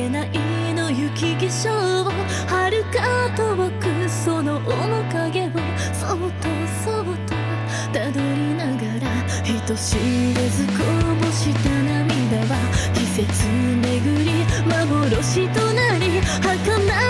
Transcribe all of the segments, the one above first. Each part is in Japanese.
えないの雪化粧を遥か遠くその面影をそっとそっとたどりながら人知れずこぼした涙は季節巡り幻となり儚い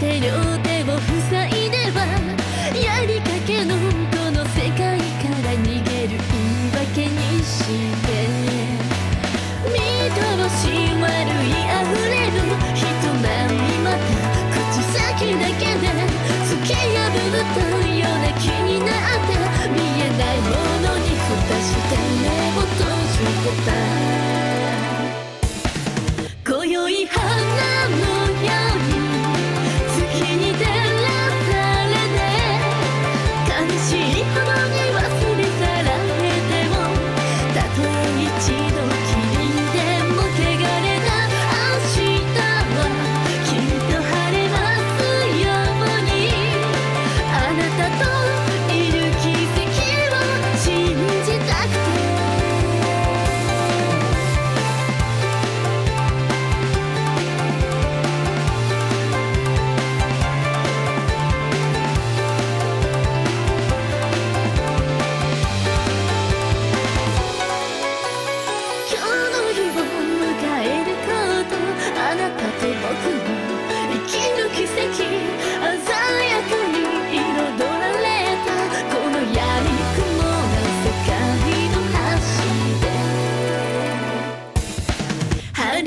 てる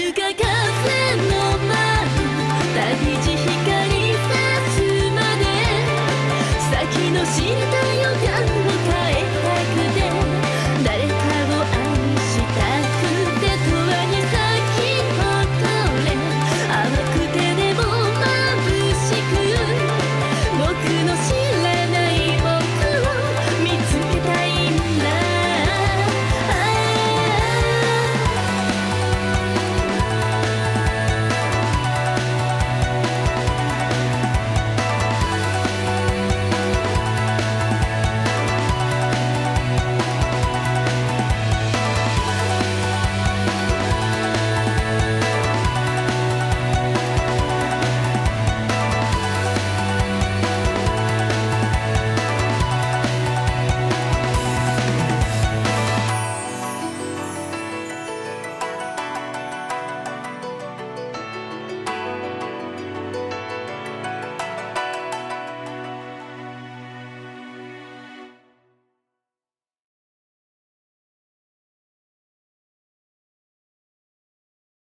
ぬかが